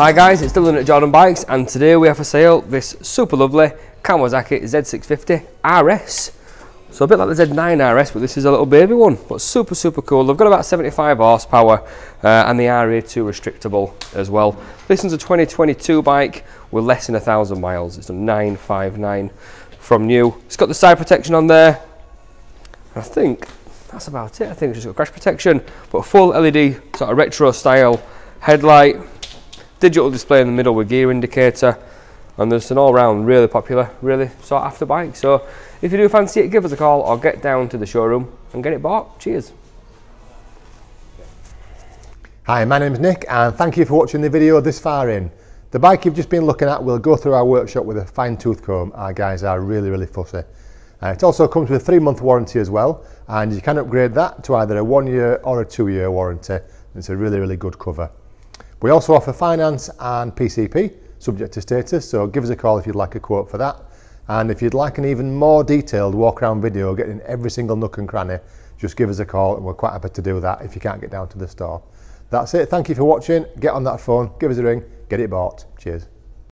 Hi guys, it's Dylan at Jordan Bikes and today we have for sale this super lovely Kawasaki Z650 RS. So a bit like the Z9 RS but this is a little baby one but super super cool. They've got about 75 horsepower uh, and the RA2 restrictable as well. This is a 2022 bike with less than a thousand miles. It's a 959 from new. It's got the side protection on there. I think that's about it. I think it's just got crash protection but full LED sort of retro style headlight digital display in the middle with gear indicator and there's an all-round really popular really sought after bike so if you do fancy it give us a call or get down to the showroom and get it bought cheers Hi, my name is Nick and thank you for watching the video this far in. The bike you've just been looking at will go through our workshop with a fine tooth comb. Our guys are really, really fussy. Uh, it also comes with a three month warranty as well and you can upgrade that to either a one year or a two year warranty. It's a really, really good cover. We also offer finance and PCP, subject to status, so give us a call if you'd like a quote for that. And if you'd like an even more detailed walk around video, getting every single nook and cranny, just give us a call and we're quite happy to do that if you can't get down to the store. That's it, thank you for watching, get on that phone, give us a ring, get it bought. Cheers.